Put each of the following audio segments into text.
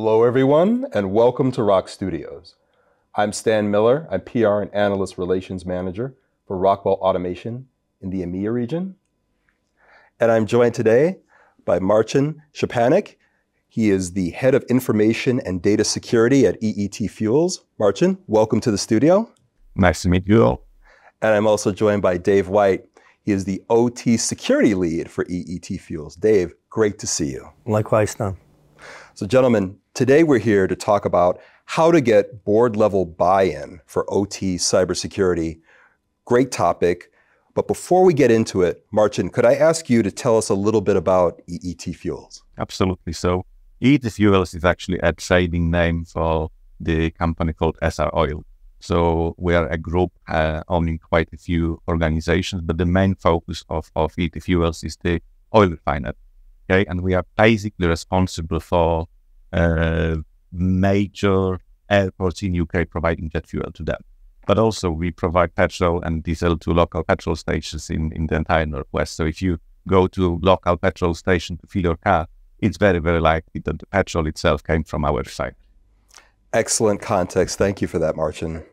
Hello, everyone, and welcome to ROKStudios. I'm Stan Miller. I'm PR and Analyst Relations Manager for Rockwell Automation in the EMEA region. And I'm joined today by Marcin Szczepanik. He is the Head of Information and Data Security at EET Fuels. Marcin, welcome to the studio. Nice to meet you all. And I'm also joined by Dave White. He is the OT Security Lead for EET Fuels. Dave, great to see you. Likewise, Stan. So, gentlemen, today we're here to talk about how to get board level buy in for OT cybersecurity. Great topic. But before we get into it, Martin, could I ask you to tell us a little bit about EET Fuels? Absolutely. So, EET Fuels is actually a trading name for the company called Essar Oil. So, we are a group uh, owning quite a few organizations, but the main focus of, of EET Fuels is the oil refinery. Okay. And we are basically responsible for Uh, major airports in UK providing jet fuel to them. But also we provide petrol and diesel to local petrol stations in, in the entire Northwest. So if you go to local petrol station to fill your car, it's very, very likely that the petrol itself came from our site. Excellent context. Thank you for that, Martin.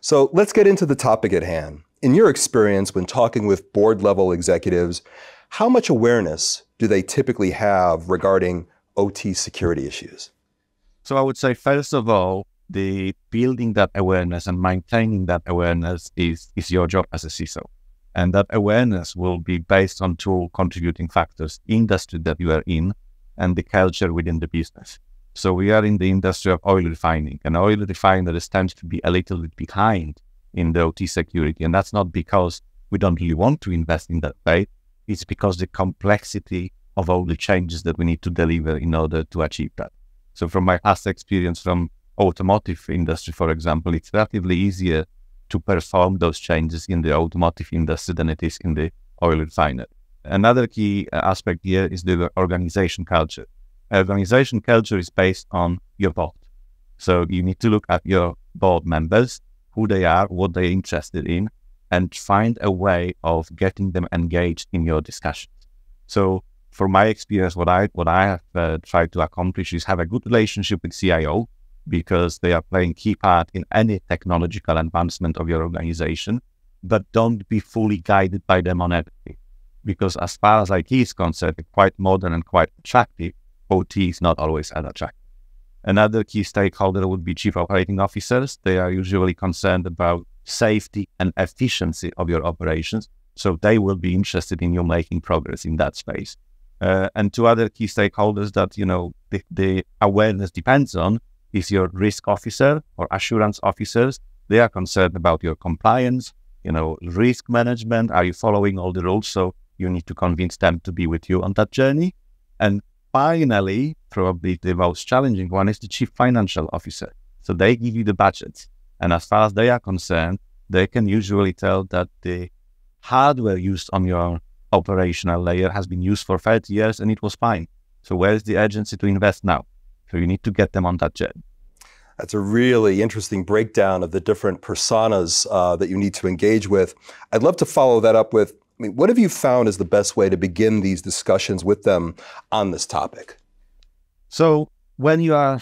So let's get into the topic at hand. In your experience when talking with board level executives, how much awareness do they typically have regarding OT security issues? So I would say, first of all, the building that awareness and maintaining that awareness is, is your job as a CISO. And that awareness will be based on two contributing factors, industry that you are in and the culture within the business. So we are in the industry of oil refining and oil refineries tend to be a little bit behind in the OT security. And that's not because we don't really want to invest in that way. It's because the complexity of all the changes that we need to deliver in order to achieve that. So from my past experience from automotive industry, for example, it's relatively easier to perform those changes in the automotive industry than it is in the oil refinery. Another key uh, aspect here is the organization culture. Organization culture is based on your board. So you need to look at your board members, who they are, what they're interested in, and find a way of getting them engaged in your discussions. So from my experience, what I what I have uh, tried to accomplish is have a good relationship with CIO because they are playing key part in any technological advancement of your organization, but don't be fully guided by them on everything. Because as far as IT is concerned, quite modern and quite attractive, OT is not always as attractive. Another key stakeholder would be chief operating officers. They are usually concerned about safety and efficiency of your operations. So they will be interested in you making progress in that space. Uh, and two other key stakeholders that you know the, the awareness depends on is your risk officer or assurance officers. They are concerned about your compliance, you know, risk management. Are you following all the rules? So you need to convince them to be with you on that journey. And finally, probably the most challenging one is the chief financial officer. So they give you the budget. And as far as they are concerned, they can usually tell that the hardware used on your operational layer has been used for 30 years and it was fine. So where is the urgency to invest now? So you need to get them on that jet. That's a really interesting breakdown of the different personas uh, that you need to engage with. I'd love to follow that up with I mean, what have you found is the best way to begin these discussions with them on this topic? So, when you are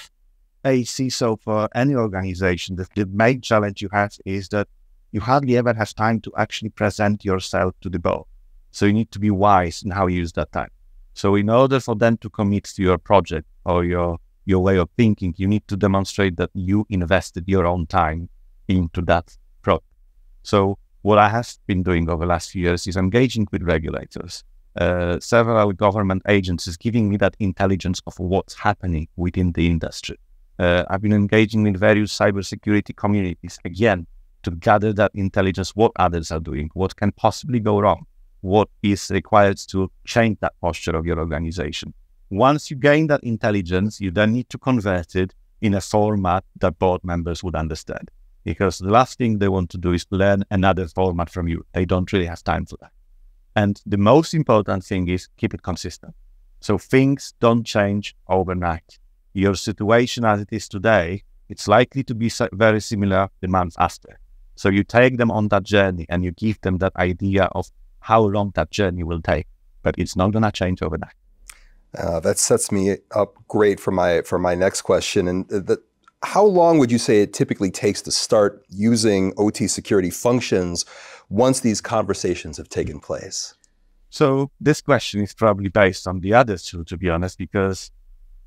a CISO for any organization, the, the main challenge you have is that you hardly ever have time to actually present yourself to the board. So you need to be wise in how you use that time. So in order for them to commit to your project or your your way of thinking, you need to demonstrate that you invested your own time into that project. So what I have been doing over the last few years is engaging with regulators, uh, several government agencies, giving me that intelligence of what's happening within the industry. Uh, I've been engaging with various cybersecurity communities again to gather that intelligence, what others are doing, what can possibly go wrong, what is required to change that posture of your organization. Once you gain that intelligence, you then need to convert it in a format that board members would understand. Because the last thing they want to do is learn another format from you. They don't really have time for that. And the most important thing is keep it consistent. So things don't change overnight. Your situation as it is today, it's likely to be very similar the month after. So you take them on that journey and you give them that idea of how long that journey will take, but it's not going to change overnight. Uh, that sets me up great for my for my next question. And the, how long would you say it typically takes to start using OT security functions once these conversations have taken place? So this question is probably based on the other two, to be honest, because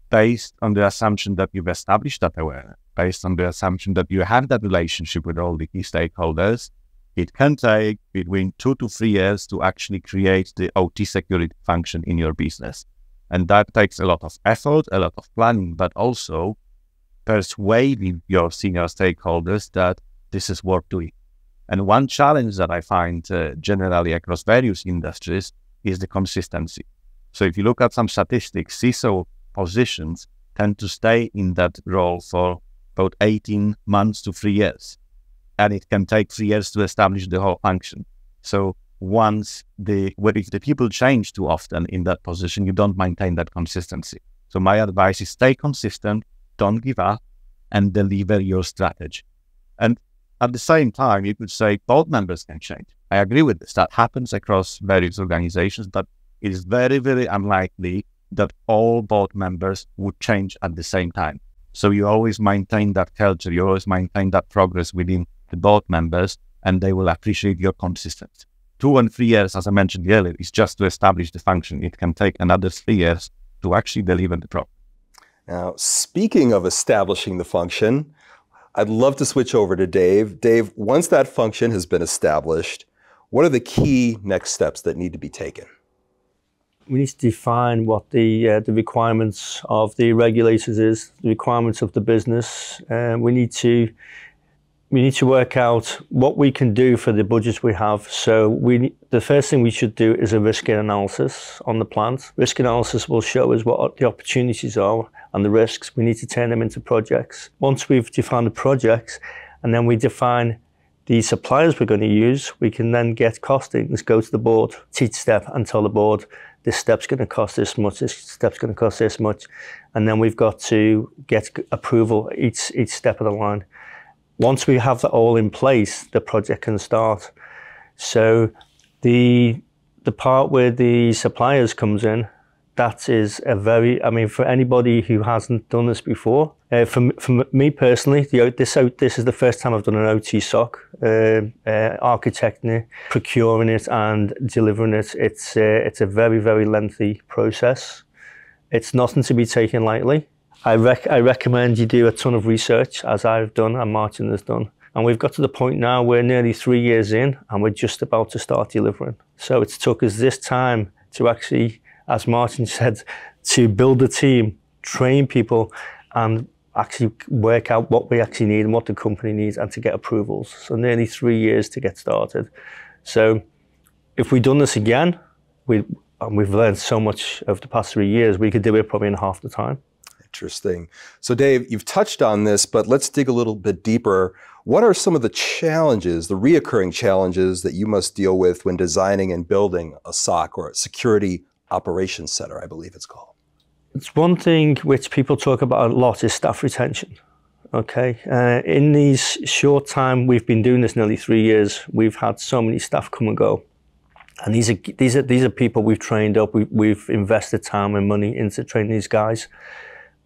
based on the assumption that you've established that awareness, based on the assumption that you have that relationship with all the key stakeholders, it can take between two to three years to actually create the OT security function in your business. And that takes a lot of effort, a lot of planning, but also persuading your senior stakeholders that this is worth doing. And one challenge that I find uh, generally across various industries is the consistency. So if you look at some statistics, CISO positions tend to stay in that role for about 18 months to three years. And it can take three years to establish the whole function. So once the, if the people change too often in that position, you don't maintain that consistency. So my advice is stay consistent, don't give up, and deliver your strategy. And at the same time, you could say board members can change. I agree with this. That happens across various organizations, but it is very, very unlikely that all board members would change at the same time. So you always maintain that culture, you always maintain that progress within the board members, and they will appreciate your consistency. Two and three years, as I mentioned earlier, is just to establish the function. It can take another three years to actually deliver the product. Now, speaking of establishing the function, I'd love to switch over to Dave. Dave, once that function has been established, what are the key next steps that need to be taken? we need to define what the uh, the requirements of the regulators is, the requirements of the business. Uh, we need to we need to work out what we can do for the budgets we have. So we the first thing we should do is a risk analysis on the plant. Risk analysis will show us what the opportunities are and the risks. We need to turn them into projects. Once we've defined the projects, and then we define the suppliers we're going to use, we can then get costings, go to the board, each step, and tell the board this step's going to cost this much, this step's going to cost this much. And then we've got to get approval each, each step of the line. Once we have that all in place, the project can start. So the, the part where the suppliers comes in, that is a very, I mean, for anybody who hasn't done this before, uh, for, for me personally, the, this, this is the first time I've done an OT SOC, uh, uh, architecting it, procuring it and delivering it. It's, uh, it's a very, very lengthy process. It's nothing to be taken lightly. I, rec I recommend you do a ton of research, as I've done and Martin has done. And we've got to the point now we're nearly three years in and we're just about to start delivering. So it took us this time to actually, as Martin said, to build a team, train people and actually work out what we actually need and what the company needs and to get approvals. So nearly three years to get started. So if we'd done this again, we and we've learned so much over the past three years, we could do it probably in half the time. Interesting. So Dave, you've touched on this, but let's dig a little bit deeper. What are some of the challenges, the reoccurring challenges that you must deal with when designing and building a SOC or a security operations center, I believe it's called? It's one thing which people talk about a lot is staff retention. Okay, uh, in these short time we've been doing this nearly three years, we've had so many staff come and go, and these are these are these are people we've trained up. We, we've invested time and money into training these guys,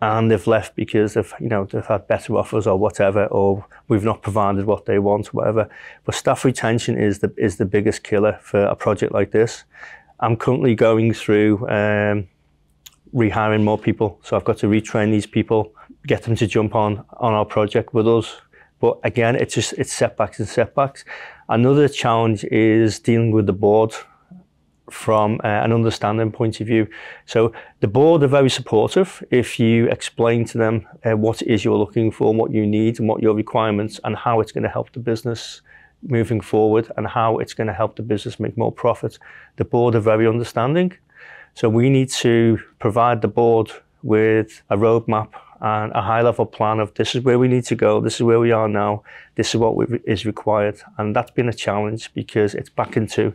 and they've left because they've you know they've had better offers or whatever, or we've not provided what they want, whatever. But staff retention is the is the biggest killer for a project like this. I'm currently going through. Um, rehiring more people. So I've got to retrain these people, get them to jump on on our project with us. But again, it's just it's setbacks and setbacks. Another challenge is dealing with the board from uh, an understanding point of view. So the board are very supportive if you explain to them uh, what it is you're looking for, what you need, and what your requirements, and how it's going to help the business moving forward, and how it's going to help the business make more profit. The board are very understanding. So we need to provide the board with a roadmap and a high level plan of this is where we need to go, this is where we are now, this is what is required. And that's been a challenge because it's back into.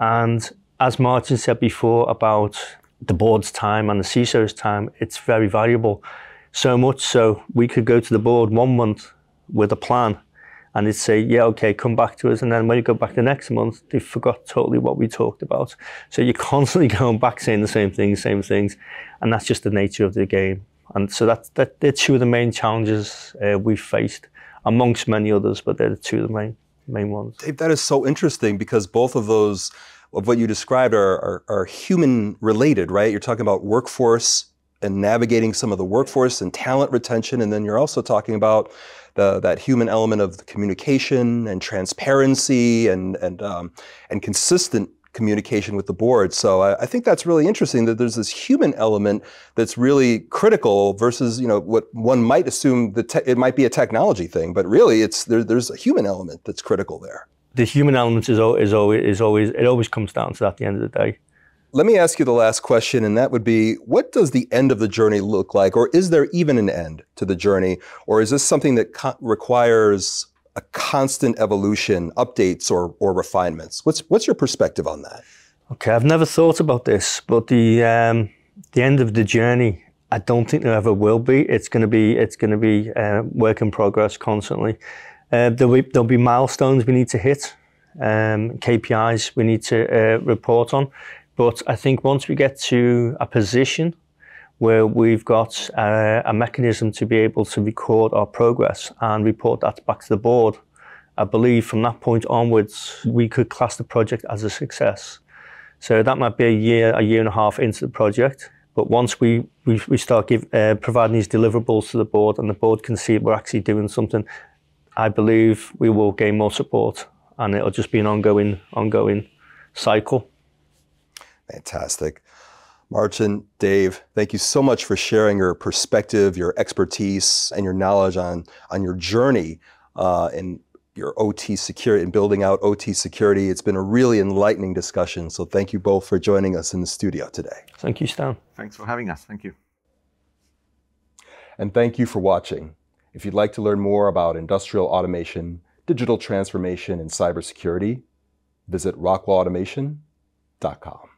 And as Martin said before about the board's time and the CISO's time, it's very valuable. So much so we could go to the board one month with a plan and they'd say, yeah, okay, come back to us. And then when you go back the next month, they forgot totally what we talked about. So you're constantly going back saying the same things, same things. And that's just the nature of the game. And so that, that they're two of the main challenges uh, we've faced, amongst many others, but they're the two of the main, main ones. Dave, that is so interesting because both of those, of what you described, are, are, are human related, right? You're talking about workforce and navigating some of the workforce and talent retention. And then you're also talking about the, that human element of communication and transparency and, and, um, and consistent communication with the board. So I, I, think that's really interesting that there's this human element that's really critical versus you know what one might assume that it might be a technology thing, but really it's there, there's a human element that's critical there. The human element is, is always is always it always comes down to that at the end of the day. Let me ask you the last question, and that would be what does the end of the journey look like? Or is there even an end to the journey? Or is this something that requires a constant evolution, updates, or, or refinements? What's, what's your perspective on that? Okay, I've never thought about this, but the, um, the end of the journey, I don't think there ever will be. It's going to be, it's going to be uh, work in progress constantly. Uh, there'll, be, there'll be milestones we need to hit, um, KPIs we need to uh, report on. But I think once we get to a position where we've got a, a mechanism to be able to record our progress and report that back to the board, I believe from that point onwards, we could class the project as a success. So that might be a year, a year and a half into the project. But once we, we, we start give, uh, providing these deliverables to the board and the board can see we're actually doing something, I believe we will gain more support and it'll just be an ongoing, ongoing cycle. Fantastic. Martin, Dave, thank you so much for sharing your perspective, your expertise, and your knowledge on, on your journey uh, in your OT security and building out OT security. It's been a really enlightening discussion. So thank you both for joining us in the studio today. Thank you, Stan. Thanks for having us. Thank you. And thank you for watching. If you'd like to learn more about industrial automation, digital transformation, and cybersecurity, visit rockwellautomation.com.